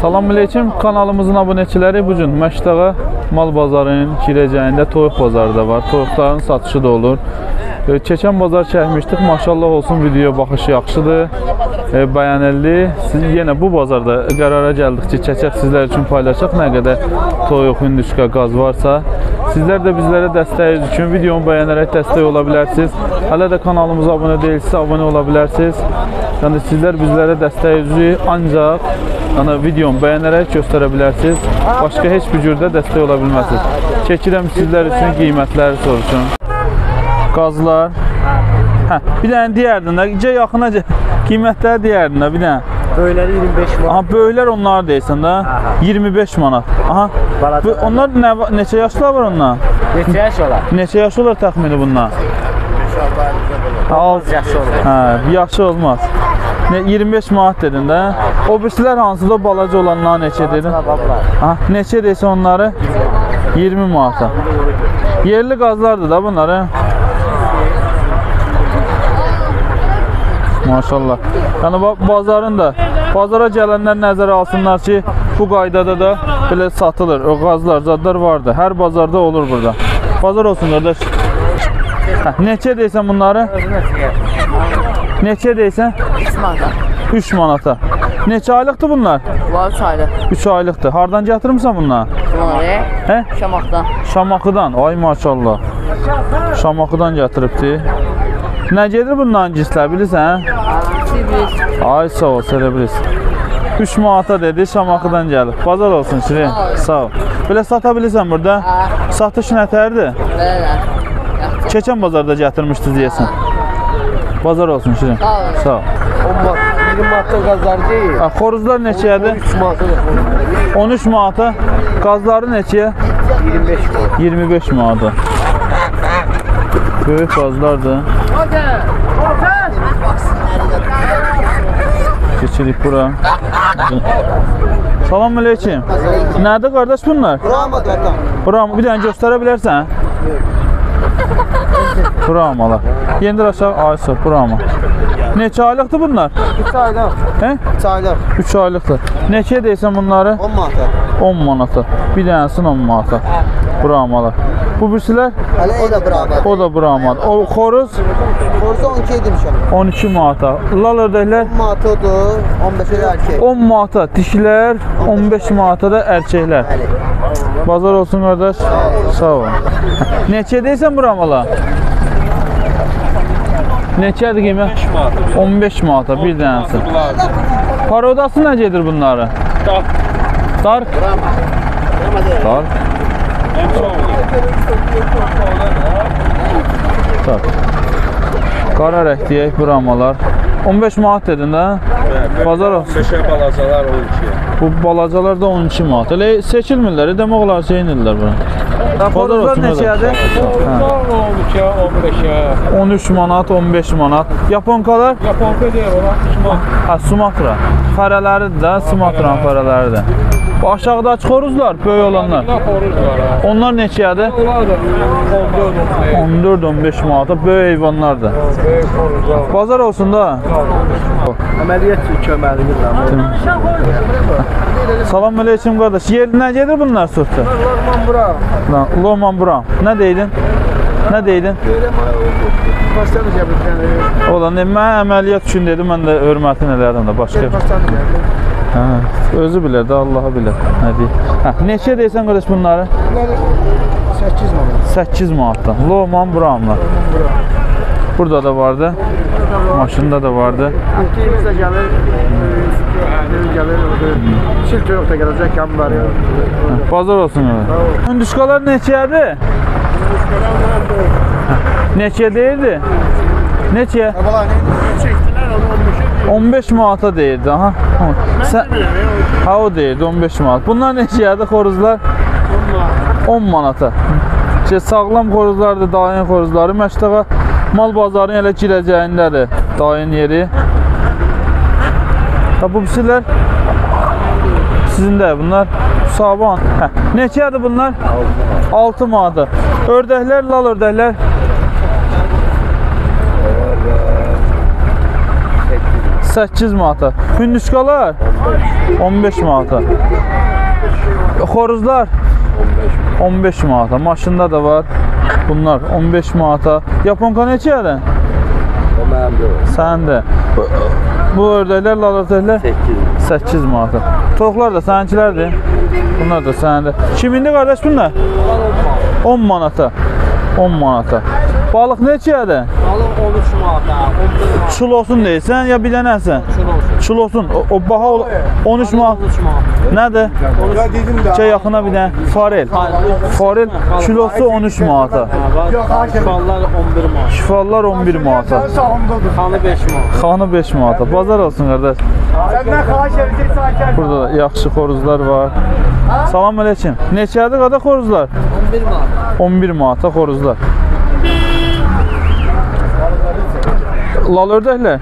Salam aleyküm kanalımızın abunəçiləri bu gün Məşdağa mal bazarının girəcəyində toyuq bazarı da var. Toyuqların satışı da olur. E, Keçən bazar çəkmişdik. Maşallah olsun video baxışı yaxşıdır. E, bəyənildi. Siz yenə bu bazarda qərara gəldik ki, çəkək sizlər üçün paylaşaq nə qədər toyuq, hündüşka, qaz varsa. Sizlər də bizlərə dəstəyiniz üçün videomu bəyənərək dəstək ola bilərsiniz. Hələ də kanalımıza abunə deyilsə abunə ola bilərsiniz. Yəni sizlər bizlərə dəstəyinizi ancaq yəni videomu bəyənərək göstərə bilərsiniz. Başqa heç bir cürdə dəstək ola bilməzsiniz. Çəkirəm sizlər üçün qiymətləri soruşun. Qazlar. Hə, bir dənə deyərdin də, gecə yaxına qiymətləri deyərdin də bir dənə. Böyləri 25 manat. Aha, böyüklər onlar deyirsən də. 25 manat. Aha. Bu, onlar nə, neçə yaşlar var onlar? Neçə yaş olar? Neçə yaş olur təxmini bunlar? Alt. Yaşı olur. Hə, yaxşı olmaz. Ne 25 manat dedin də. O birisilər hansıdır? O balaca olanlar neçə dedin? Ha, neçə desə onları? 20 manata. Yerli qazlardır da bunları. Maşallah. Yəni ba- bazarın da bazara gələnlər nəzərə alsınlar ki, bu qaydada da belə satılır. O qazlar, zadlar vardı. Hər bazarda olur burada. Bazar olsun qardaş. Hə, neçə bunları? Neçə deyirsən? 3 manat. 3 manata. Neçə aylıqdır bunlar? Var 3 aylı. 3 aylıqdır. Hardan gətirmisən bunları? Bunları Hə? Şamak'tan. Şamaxıdan. Ay maşallah. Şamaxıdan gətiribdi. Nə gedir bundan cinslər bilirsən? Ay sağ ol, selebriz. 3 manata dedi, Şamaxıdan gəlib. Bazar olsun Şirin. Sağ ol. Belə sata bilirsən burada? Ha. Satış nətərdir? Bereler. Keçən bazarda gətirmişdiniz deyəsən. Bazar olsun Şirin. Sağ ol. Sağ ol. 10 manat. 20 manatdan qazlar deyil. Ha, xoruzlar neçədir? 3 manat. 13 manata. Qazları neçəyə? 25 manat. 25 manata. Böyük qazlardır. Keçirik bura. Salam aleyküm. Nədir qardaş bunlar? Bravo qatan. Buram, bir dənə göstərə bilərsən? Buramalar. Yendir aşağı, aysa, burama. Neçə aylıqdır bunlar? 3 aylıq. Hə? 3 aylıq. 3 aylıqdır. Neçə deyirsən bunları? 10 manat. 10 manata. Bir dənəsini 10 manata. Buramalar. Bu birisilər? Hələ o da bravo. O da buramadır. O xoruz Forza 12 demişəm. 12 manata. Lal ördəklər 10 manat odur. 15 elə erkek. 10 manata dişilər, 15 manata da erkəklər. Bazar olsun qardaş. Sağ ol. Neçə deyirsən buramalar? Neçədir qiymət? 15 manata bir dənəsi. Parodası nə gedir bunları? Dar. Dar. Dar. Qara rəng deyək buramalar. 15 manat dedin də? Bazar olsun. Beşer balacalar 12. Bu balacalar da 12 manat. Elə seçilmirlər, demək olar seçilirlər bura. Olsun. neçədir? 12'ye 15'e. 13 manat, 15 manat. Yaponkalar? Japonka değil ona. Şuma. Ha, Sumatra. Fərələridir də, Sumatranın fərələridir. Bu aşağıdakı xoruzlar, böyük olanlar. Onlar neçədir? Onlar da 14 14-15 manata böyük heyvanlardır. Büyük koruzlar. Bazar olsun da. Əməliyyat köməliyir lan. Salam aleyküm qardaş. Yer nə gedir bunlar sırtı? Norman bura. Lan, Loman Bram. Nə deydin? Nə deydin? Olan mən əməliyyat üçün dedim, mən də hörmətini elədim də başqa. Özü bilər də, Allahı bilər. Nə deyir? Hə, neçə deyirsən qardaş bunları? Bunları 8 manat. 8 manatdan. Loman buramlar. Burada da vardı. Maşında da vardı. Akiyimiz də gəlir. gəlir. Çil toyuq da gələcək hamılar. Bazar olsun. Hündüşkalar neçədir? Hündüşkalar Neçə deyirdi? Neçə? Vallahi 15 manata deyirdi. Aha. Sən Ha o deyirdi 15 manat. Bunlar neçədir xoruzlar? 10 manata. Şey, sağlam xoruzlardır, dayin xoruzları. Məştağa mal bazarının elə girəcəyindədir dayin yeri. Ha bu birisilər sizin də bunlar Saban. Hə, neçədir bunlar? 6 manata. Ördəklər, lal ördəklər 8 manata. Hündüşkalar 15 manata. Xoruzlar 15 manata. Maşında da var. Bunlar 15 manata. Yaponka neçədir? O mənim deyil. Səndə. Bu, bu ördəklər, lalətəklər 8. 8 manata. Toxlar da səninkilərdir. Bunlar da səndə. Kimindir qardaş bunlar? 10 manata. 10 manata. Balıq neçədir? Alın 13 manata, 11 manata. Çulosun deyirsən ya bir dənəsən? Şunu olsun. Çulosun. O, o baha ol- 13 manat. 13 manata. Nədir? Ya dedim də. Şey yaxına bir dənə farel. Farel kilosu 13 manata. Yox, şifallar 11 manata. Şifallar 11 manata. Kanı 5 manata. Xanı 5 manata. Bazar olsun qardaş. Səndən xahiş edirəm, sakin. Burada da yaxşı xoruzlar var. Salam əleykum. Neçədir qada xoruzlar? 11 manata. 11 manata xoruzlar. Lal ördəklər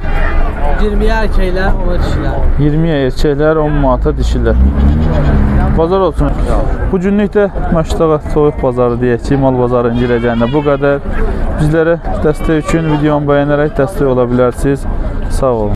20 erkekler, 10 kişiler. 20-yə erkəklər, 10 manata dişilər. Bazar olsun. Bu günlük də Maştağa toyuq bazarı deyək ki, mal bazarının girəcəyində bu qədər. Bizlərə dəstək üçün videonu bəyənərək dəstək ola bilərsiniz. Sağ olun.